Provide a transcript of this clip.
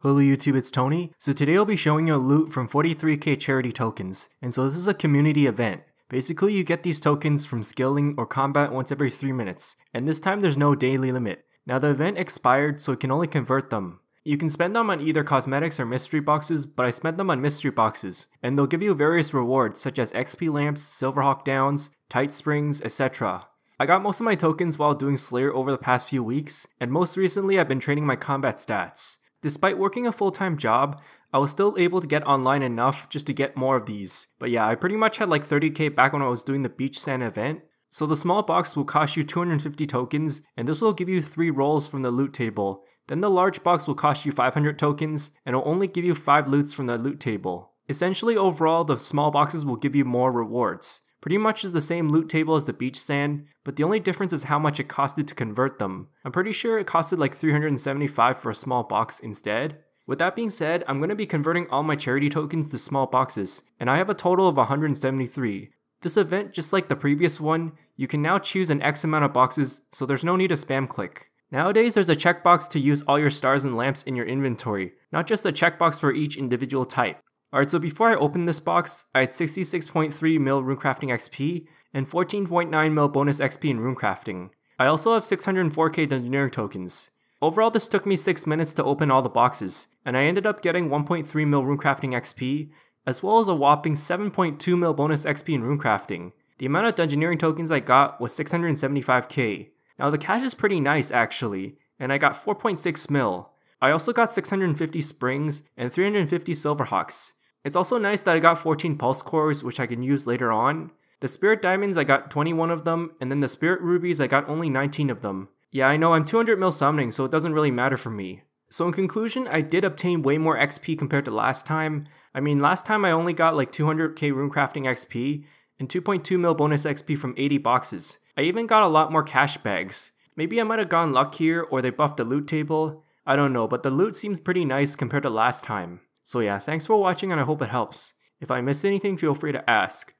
Hello YouTube, it's Tony. So today I'll be showing you a loot from 43k charity tokens. And so this is a community event. Basically you get these tokens from skilling or combat once every 3 minutes. And this time there's no daily limit. Now the event expired so you can only convert them. You can spend them on either cosmetics or mystery boxes, but I spent them on mystery boxes. And they'll give you various rewards such as XP lamps, Silverhawk downs, tight springs, etc. I got most of my tokens while doing Slayer over the past few weeks, and most recently I've been training my combat stats. Despite working a full-time job, I was still able to get online enough just to get more of these. But yeah, I pretty much had like 30k back when I was doing the Beach Sand event. So the small box will cost you 250 tokens, and this will give you 3 rolls from the loot table. Then the large box will cost you 500 tokens, and will only give you 5 loots from the loot table. Essentially overall, the small boxes will give you more rewards. Pretty much is the same loot table as the beach sand, but the only difference is how much it costed to convert them. I'm pretty sure it costed like 375 for a small box instead. With that being said, I'm going to be converting all my charity tokens to small boxes, and I have a total of 173. This event, just like the previous one, you can now choose an X amount of boxes, so there's no need to spam click. Nowadays, there's a checkbox to use all your stars and lamps in your inventory, not just a checkbox for each individual type. Alright, so before I open this box, I had 66.3 mil runecrafting XP and 14.9 mil bonus XP in runecrafting. I also have 604k dungeoneering tokens. Overall, this took me 6 minutes to open all the boxes, and I ended up getting 1.3 mil runecrafting XP, as well as a whopping 7.2 mil bonus XP in runecrafting. The amount of dungeoneering tokens I got was 675k. Now the cash is pretty nice actually, and I got 4.6 mil. I also got 650 springs and 350 silverhawks. It's also nice that I got 14 pulse cores, which I can use later on. The spirit diamonds, I got 21 of them, and then the spirit rubies, I got only 19 of them. Yeah, I know I'm 200 mil summoning, so it doesn't really matter for me. So in conclusion, I did obtain way more XP compared to last time. I mean, last time I only got like 200k runecrafting XP and 2.2 mil bonus XP from 80 boxes. I even got a lot more cash bags. Maybe I might have gone luckier or they buffed the loot table. I don't know, but the loot seems pretty nice compared to last time. So yeah, thanks for watching and I hope it helps. If I missed anything, feel free to ask.